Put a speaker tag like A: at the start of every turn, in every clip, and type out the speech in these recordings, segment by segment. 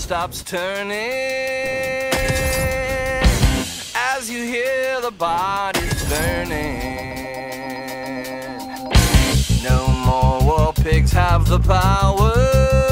A: stops turning as you hear the bodies burning. No more war pigs have the power.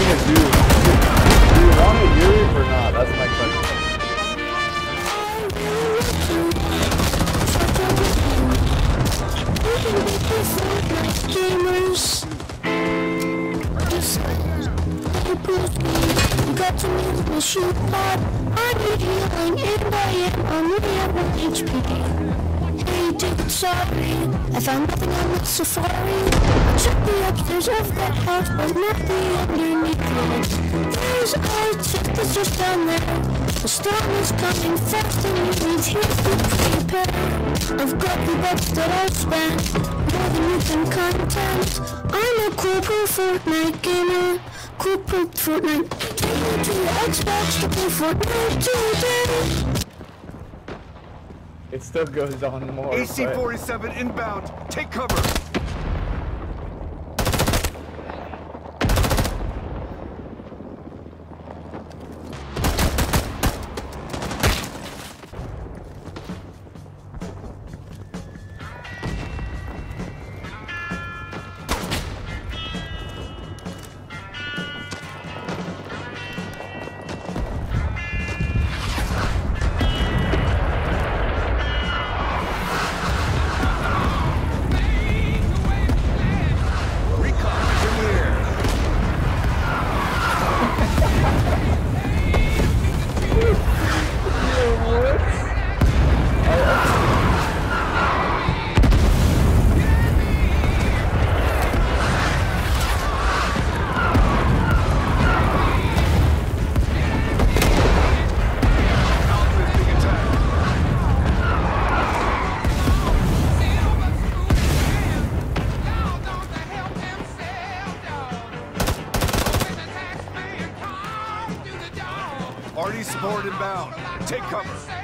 B: Do you, do you want use it or not? That's my question.
C: Gamers. Got to the shoot pod. I need healing and I am at 1 HP. Dude, sorry. I found nothing on the safari. I checked the upstairs of that house, but not the underneath it. There's a chick that's just down there. The storm is coming fast and you here to prepare. I've got the bucks that I've spent, more than you can content. I'm a pro Fortnite gamer, cool Fortnite. Take me to your Xbox to play Fortnite today.
B: It still goes on more.
D: AC-47 inbound. Take cover. RD support inbound. Take cover.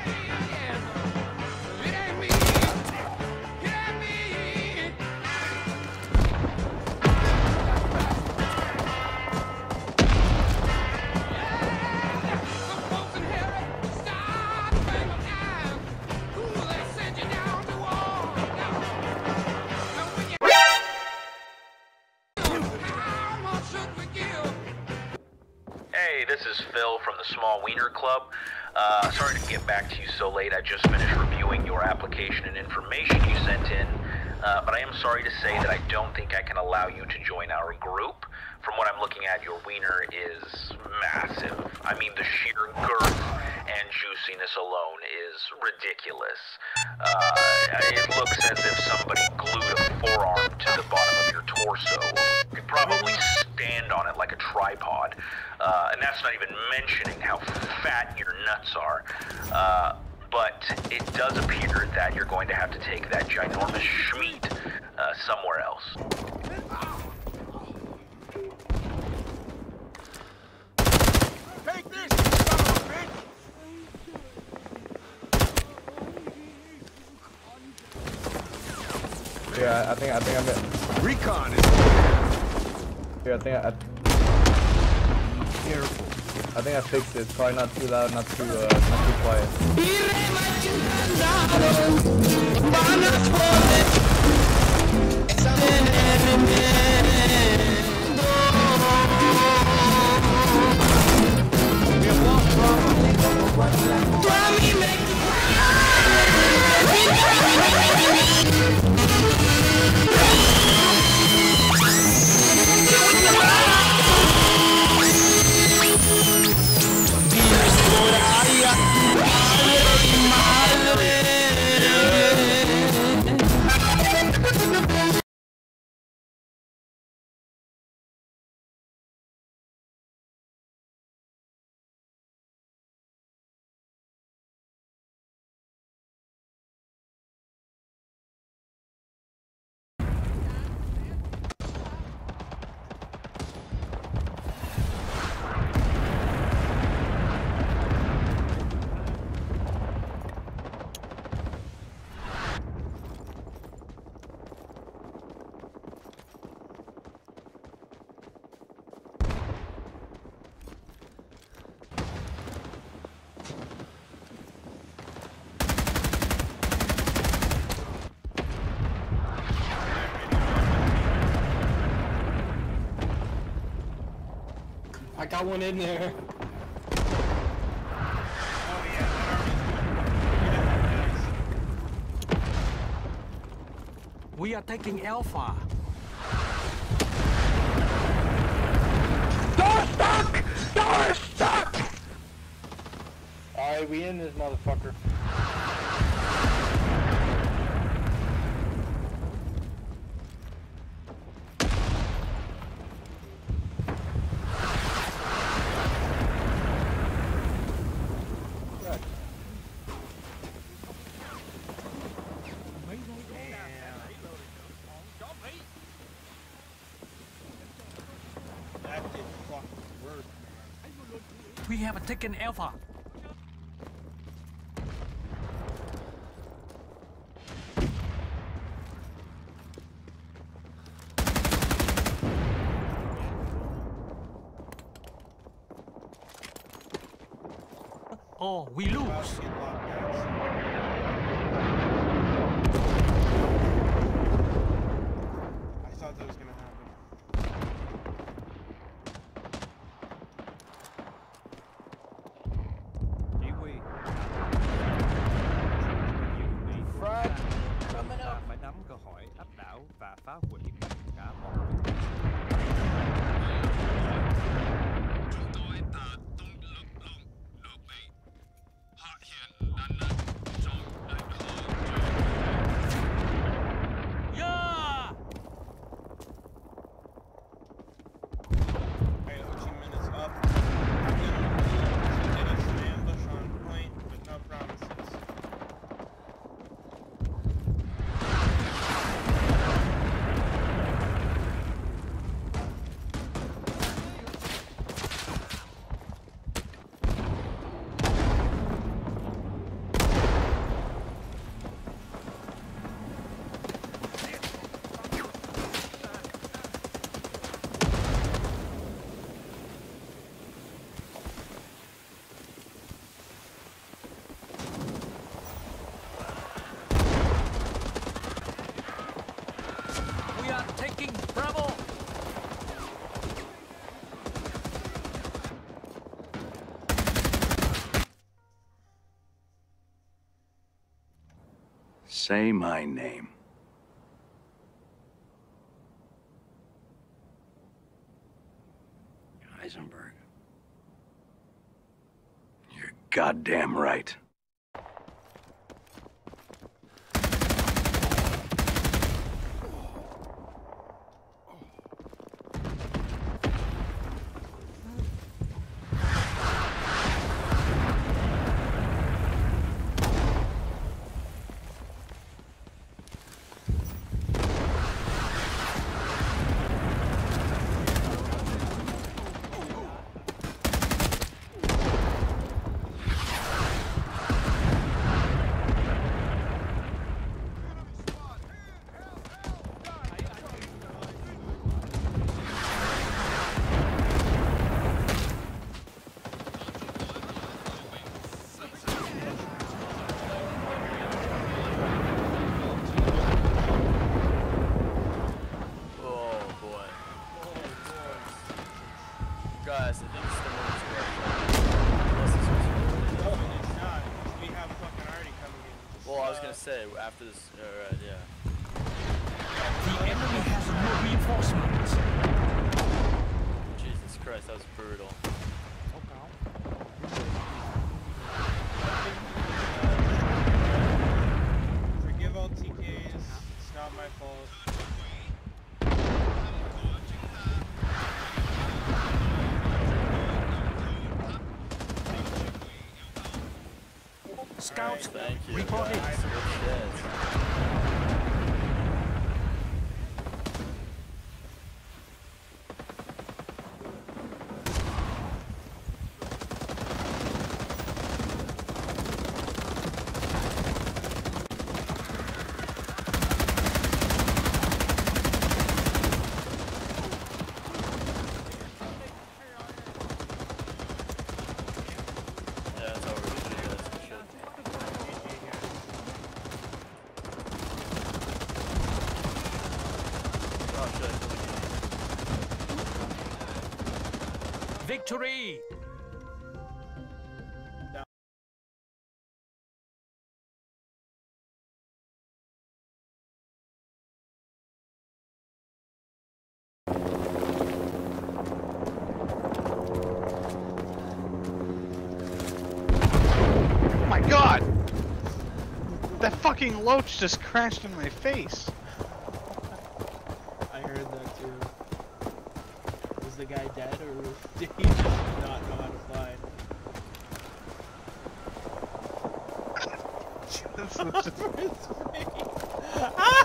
E: Small Wiener Club. Uh, sorry to get back to you so late. I just finished reviewing your application and information you sent in. Uh, but I am sorry to say that I don't think I can allow you to join our group. From what I'm looking at, your wiener is massive. I mean, the sheer girth and juiciness alone is ridiculous. Uh, it looks as if somebody glued a forearm to the bottom of your torso. You probably stand on it like a tripod. Uh, and that's not even mentioning how fat your nuts are. Uh, but it does appear that you're going to have to take that ginormous schmeat uh, somewhere else.
D: Take this, you son of a bitch!
B: Yeah, I think I think I'm it.
D: Recon is
B: Yeah, I think I,
D: careful.
B: I think I fixed it. Probably not too loud, not too uh, not too quiet.
D: We have lost
F: I got one in there.
G: Yeah, that army's
H: We are taking Alpha.
B: Alright, we in this motherfucker.
H: We have taken Alpha. Oh, we
A: Say my name. Heisenberg. You're goddamn right.
I: Oh boy. Guys, I think it's the moment to Unless this was
G: No, it's not. We have fucking army coming in. Just,
I: Well, I was
G: uh,
I: gonna say, after this, alright, yeah.
H: The enemy has no reinforcements.
I: Jesus Christ, that was brutal.
G: Forgive all TKs. It's not my fault.
H: Scouts,
I: Thank you.
H: report it.
I: guys. Good shit. Yeah, that's how we're gonna do this. Good shit.
H: Victory!
F: Oh my god! That fucking loach just crashed in my face.
G: The guy dead or did he just not know how to fly?
F: Just-
G: face.